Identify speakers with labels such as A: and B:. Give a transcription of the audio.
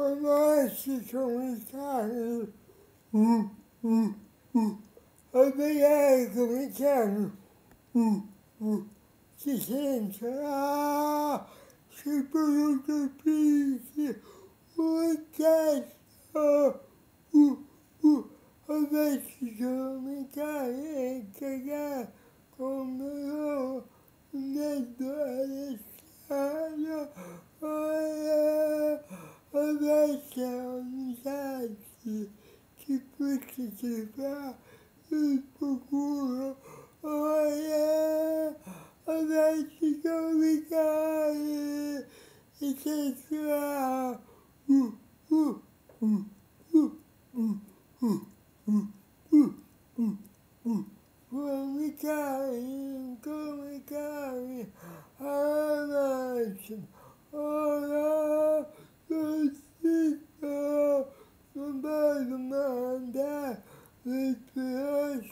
A: o nosso comentário. Hum, hum, hum. Obrigado, comentário. Hum, hum. Se sente lá, se pergunta pique, o texto, o, o, o nosso comentário é chegar como eu, na adolescência, olha, o nosso amizade, que positiva e procura, olha, o nosso comentário, e sexual, uh, uh, uh, uh, uh, uh, uh, uh, uh, uh. Come carry, come carry, Então,